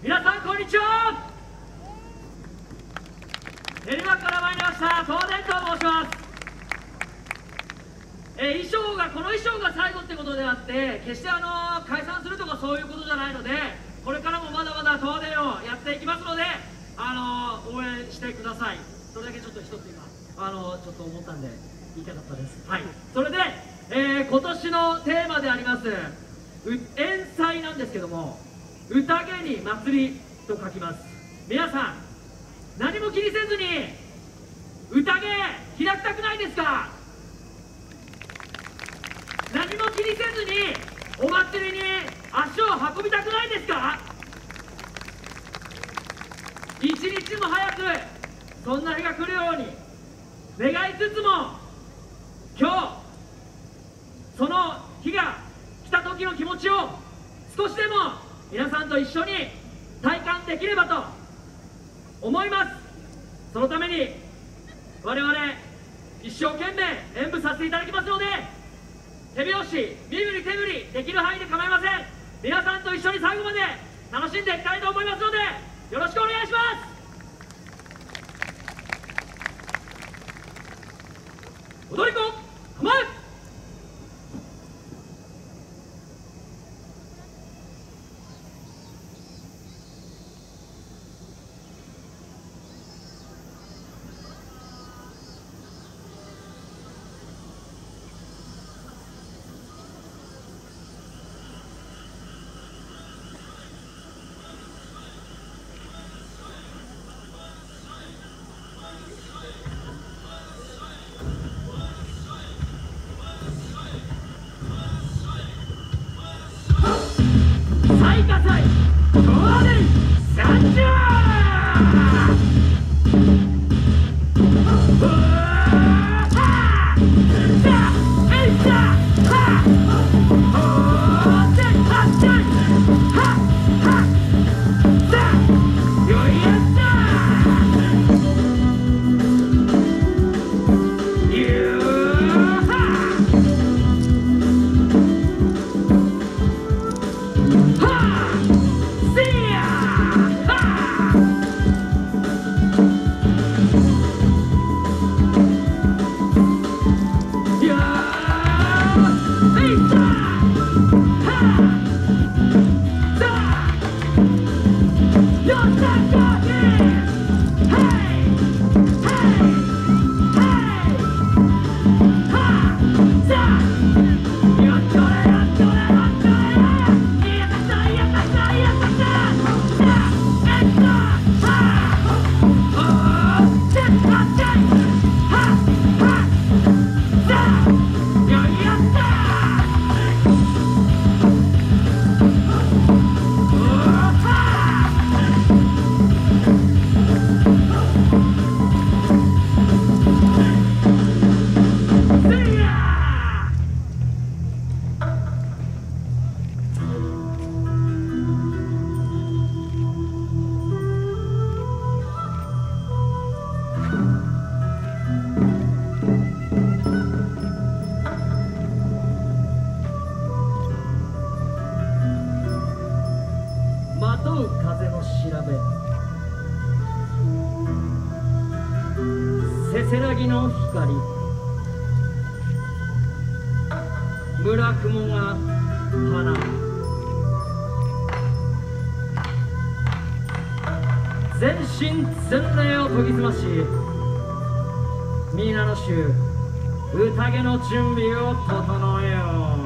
皆さんこんにちは。練馬から参りました。東電と申します。えー、衣装がこの衣装が最後ってことであって決してあの解散するとかそういうことじゃないのでこれからもまだまだ東電をやっていきますのであの応援してください。それだけちょっと一つ今あのちょっと思ったんで言いたかったです。はい。それで、えー、今年のテーマであります宴祭なんですけども宴に祭りと書きます。皆さん何も気にせずに宴開きたくないですか？何も気にせずにお祭りに足を運びたくないですか？一日も早くそんな日が来るように願いつつも今日その日が来た時の気持ちを少しでも皆さんと一緒に体感できればと思います。そのために我々一生懸命演舞させていただきますので手拍子身振り手振りできる範囲で構いません。皆さんと一緒に最後まで楽しんでいきたいと思いますのでよろしくお願いします。踊り子まとう風の調べ。せせらぎの光。村雲が花。全身全霊を研ぎ澄まし皆の衆宴の準備を整えよう。